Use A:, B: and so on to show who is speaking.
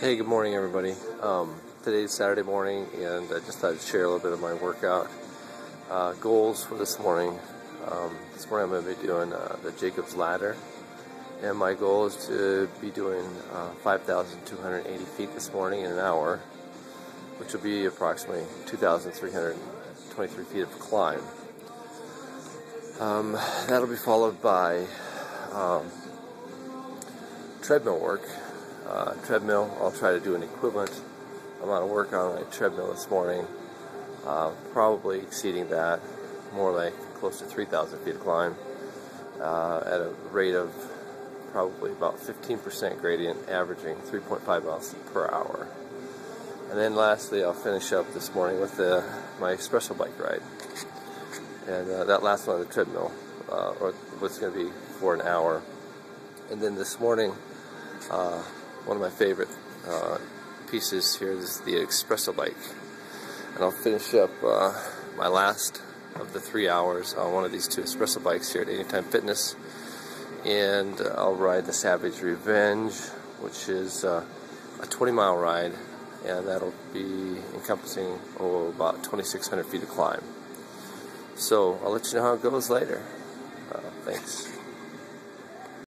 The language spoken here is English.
A: Hey, good morning, everybody. Um, today's Saturday morning, and I just thought I'd share a little bit of my workout uh, goals for this morning. Um, this morning, I'm going to be doing uh, the Jacob's Ladder, and my goal is to be doing uh, 5,280 feet this morning in an hour, which will be approximately 2,323 feet of climb. Um, that'll be followed by um, treadmill work uh, treadmill. I'll try to do an equivalent amount of work on my treadmill this morning, uh, probably exceeding that, more like close to 3,000 feet of climb, uh, at a rate of probably about 15% gradient, averaging 3.5 miles per hour. And then lastly, I'll finish up this morning with the, my Expresso bike ride. And uh, that last one on the treadmill, uh, or what's going to be for an hour. And then this morning, uh, one of my favorite uh, pieces here is the Expresso bike. And I'll finish up uh, my last of the three hours on one of these two Expresso bikes here at Anytime Fitness. And I'll ride the Savage Revenge, which is uh, a 20 mile ride, and that'll be encompassing oh, about 2,600 feet of climb. So I'll let you know how it goes later.